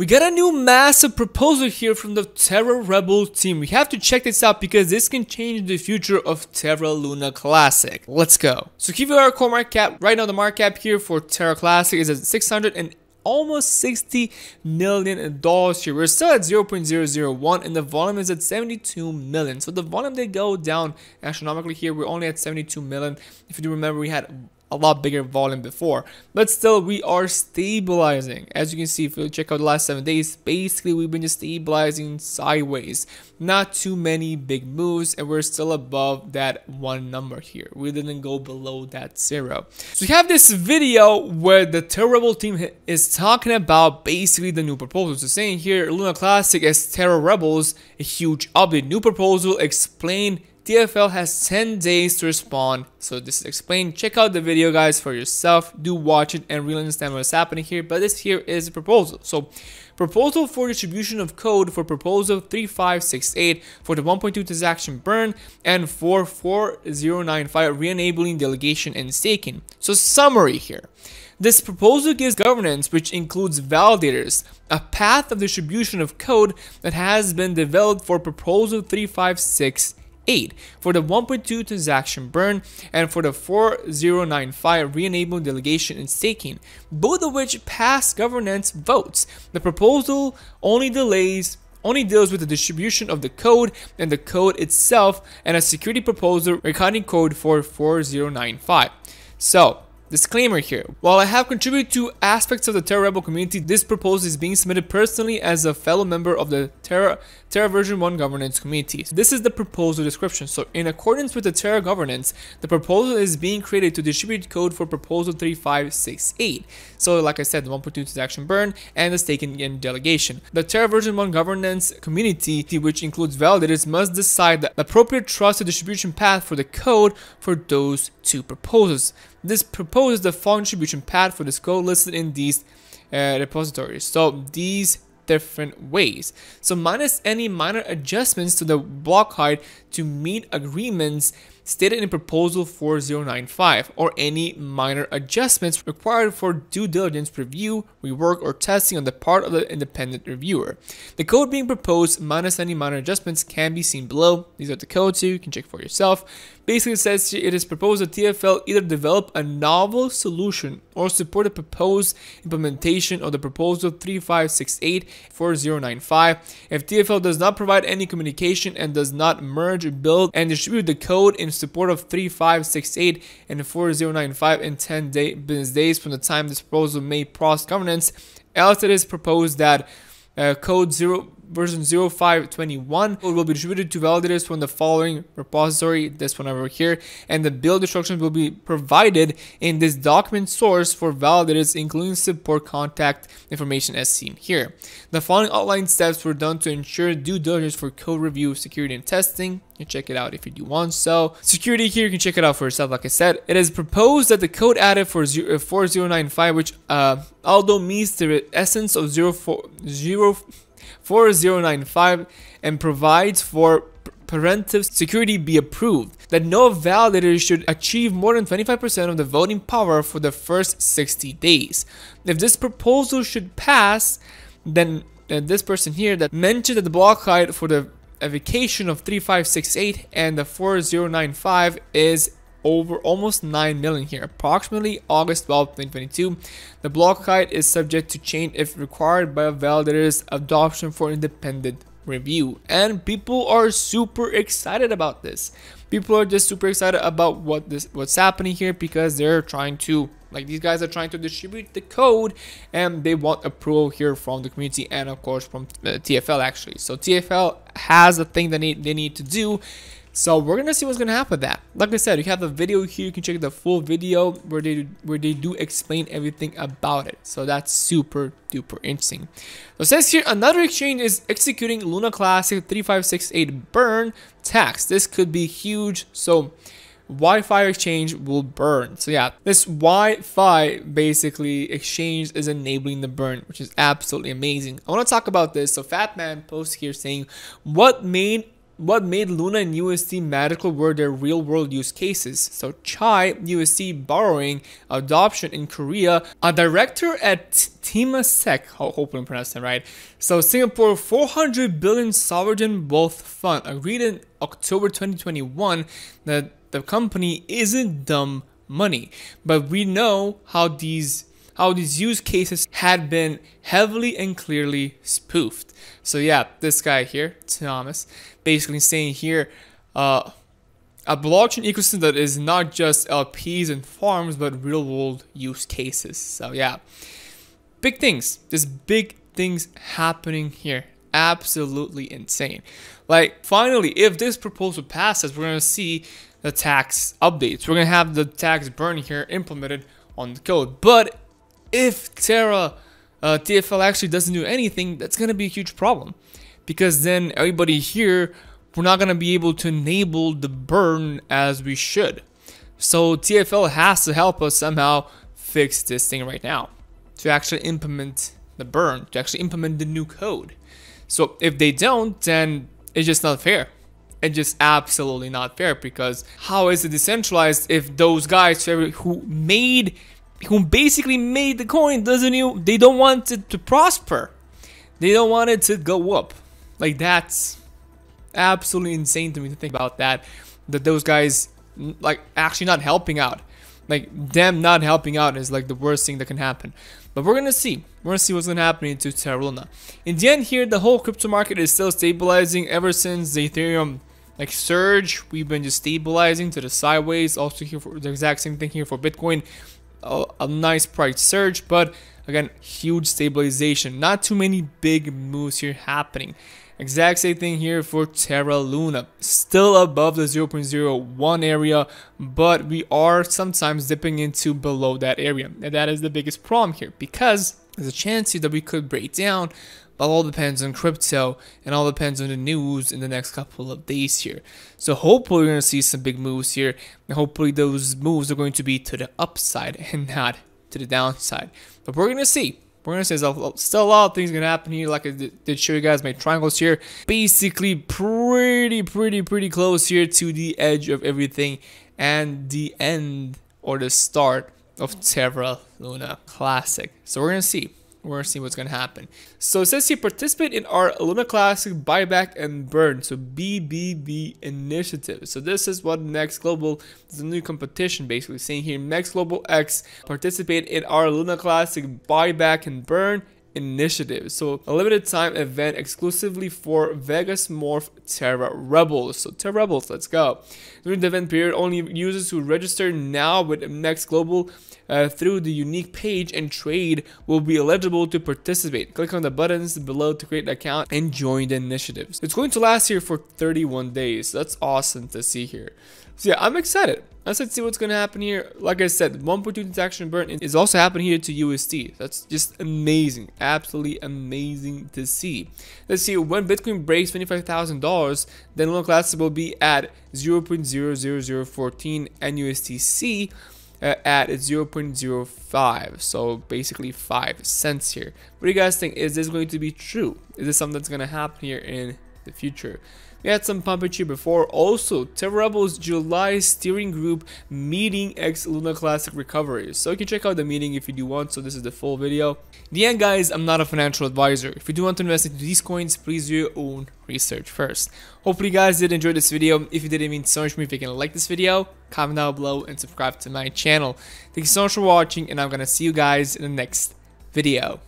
We got a new massive proposal here from the Terra Rebel team. We have to check this out because this can change the future of Terra Luna Classic. Let's go. So give you our CoinMarketCap. Right now the market cap here for Terra Classic is at 600 and almost 60 million dollars here. We're still at 0.001 and the volume is at 72 million. So the volume did go down astronomically here. We're only at 72 million. If you do remember, we had a lot bigger volume before but still we are stabilizing. As you can see if you check out the last seven days basically we've been just stabilizing sideways. Not too many big moves and we're still above that one number here. We didn't go below that zero. So we have this video where the Terra Rebel team is talking about basically the new proposals so saying here Luna Classic as Terra Rebels a huge update. New proposal explain TFL has 10 days to respond. So this is explained. Check out the video guys for yourself. Do watch it and really understand what's happening here. But this here is a proposal. So proposal for distribution of code for proposal 3568 for the 1.2 transaction burn and for 4095 re-enabling delegation and staking. So summary here. This proposal gives governance, which includes validators, a path of distribution of code that has been developed for proposal 356 8 for the 1.2 transaction burn and for the 4095 re-enable delegation and staking, both of which passed governance votes. The proposal only delays only deals with the distribution of the code and the code itself and a security proposal regarding code for 4095. So, Disclaimer here. While I have contributed to aspects of the Terra Rebel community, this proposal is being submitted personally as a fellow member of the Terra, Terra version 1 governance community. So this is the proposal description. So in accordance with the Terra governance, the proposal is being created to distribute code for proposal 3568. So like I said, the 1.2 transaction burn and the staking and delegation. The Terra version 1 governance community, which includes validators, must decide the appropriate trusted distribution path for the code for those two proposals. This proposes the following distribution path for this code listed in these uh, repositories. So these different ways. So minus any minor adjustments to the block height to meet agreements stated in proposal 4095 or any minor adjustments required for due diligence review, rework, or testing on the part of the independent reviewer. The code being proposed minus any minor adjustments can be seen below. These are the codes so you can check for yourself. Basically, it says it is proposed that TFL either develop a novel solution or support a proposed implementation of the proposal 3568 4095. If TFL does not provide any communication and does not merge, build, and distribute the code in support of 3568 and 4095 in 10 day, business days from the time this proposal may cross governance, else it is proposed that uh, code 0 version 0521 will be distributed to validators from the following repository, this one over here, and the build instructions will be provided in this document source for validators, including support contact information as seen here. The following outlined steps were done to ensure due diligence for code review, security, and testing. You can check it out if you do want so. Security here, you can check it out for yourself. Like I said, it is proposed that the code added for 4095, which uh, although meets the essence of 040 4095 and provides for preventive security be approved, that no validator should achieve more than 25% of the voting power for the first 60 days. If this proposal should pass, then uh, this person here that mentioned that the block height for the evocation of 3568 and the 4095 is over almost 9 million here, approximately August 12, 2022. The block height is subject to change if required by a validator's adoption for independent review. And people are super excited about this. People are just super excited about what this what's happening here because they're trying to like these guys are trying to distribute the code and they want approval here from the community and of course from uh, TFL actually. So TFL has a thing that need, they need to do so we're gonna see what's gonna happen with that. Like I said, you have the video here. You can check the full video where they where they do explain everything about it. So that's super duper interesting. So it says here another exchange is executing Luna Classic 3568 burn tax. This could be huge. So Wi-Fi exchange will burn. So yeah, this Wi-Fi basically exchange is enabling the burn, which is absolutely amazing. I want to talk about this. So Fatman posts here saying what made what made Luna and UST magical were their real world use cases. So Chai, UST borrowing, adoption in Korea, a director at Temasek, hopefully I'm pronouncing that right. So Singapore 400 billion sovereign wealth fund agreed in October 2021 that the company isn't dumb money. But we know how these how these use cases had been heavily and clearly spoofed. So yeah, this guy here, Thomas, basically saying here, uh, a blockchain ecosystem that is not just LPs and farms, but real world use cases. So yeah, big things. There's big things happening here. Absolutely insane. Like finally, if this proposal passes, we're gonna see the tax updates. We're gonna have the tax burn here implemented on the code. But if Terra uh, TFL actually doesn't do anything, that's going to be a huge problem. Because then everybody here, we're not going to be able to enable the burn as we should. So TFL has to help us somehow fix this thing right now. To actually implement the burn, to actually implement the new code. So if they don't, then it's just not fair. It's just absolutely not fair because how is it decentralized if those guys who made who basically made the coin doesn't even they don't want it to prosper. They don't want it to go up. Like that's absolutely insane to me to think about that that those guys like actually not helping out. Like them not helping out is like the worst thing that can happen. But we're gonna see. We're gonna see what's gonna happen into Terra Luna in the end here the whole crypto market is still stabilizing ever since the Ethereum like surge. We've been just stabilizing to the sideways. Also here for the exact same thing here for Bitcoin a, a nice price surge, but again, huge stabilization. Not too many big moves here happening. Exact same thing here for Terra Luna. Still above the 0.01 area, but we are sometimes dipping into below that area. And that is the biggest problem here because there's a chance here that we could break down but all depends on crypto and all depends on the news in the next couple of days here. So hopefully we're going to see some big moves here and hopefully those moves are going to be to the upside and not to the downside. But we're going to see. We're going to say there's still a lot of things going to happen here like I did show you guys my triangles here. Basically pretty, pretty, pretty close here to the edge of everything and the end or the start of Terra Luna Classic. So we're going to see we're gonna see what's gonna happen. So it says here participate in our Luna Classic buyback and burn. So BBB initiative. So this is what Next Global is a new competition basically saying here Next Global X participate in our Luna Classic buyback and burn initiative. So a limited time event exclusively for Vegas Morph Terra Rebels. So Terra Rebels, let's go. During the event period, only users who register now with Next Global uh, through the unique page and trade will be eligible to participate. Click on the buttons below to create an account and join the initiatives. It's going to last here for 31 days. That's awesome to see here. So yeah, I'm excited. Let's see what's going to happen here. Like I said, 1.2 transaction burn is also happening here to UST. That's just amazing. Absolutely amazing to see. Let's see, when Bitcoin breaks $25,000, then Luna Classic will be at 0.00014 and USTC uh, at 0.05 so basically 5 cents here what do you guys think is this going to be true is this something that's going to happen here in the future we had some puppetry before. Also, Terra Rebels July steering group meeting X Luna Classic recovery. So you can check out the meeting if you do want. So this is the full video. In the end, guys, I'm not a financial advisor. If you do want to invest into these coins, please do your own research first. Hopefully you guys did enjoy this video. If you did, it means so much to me if you can like this video, comment down below, and subscribe to my channel. Thank you so much for watching, and I'm gonna see you guys in the next video.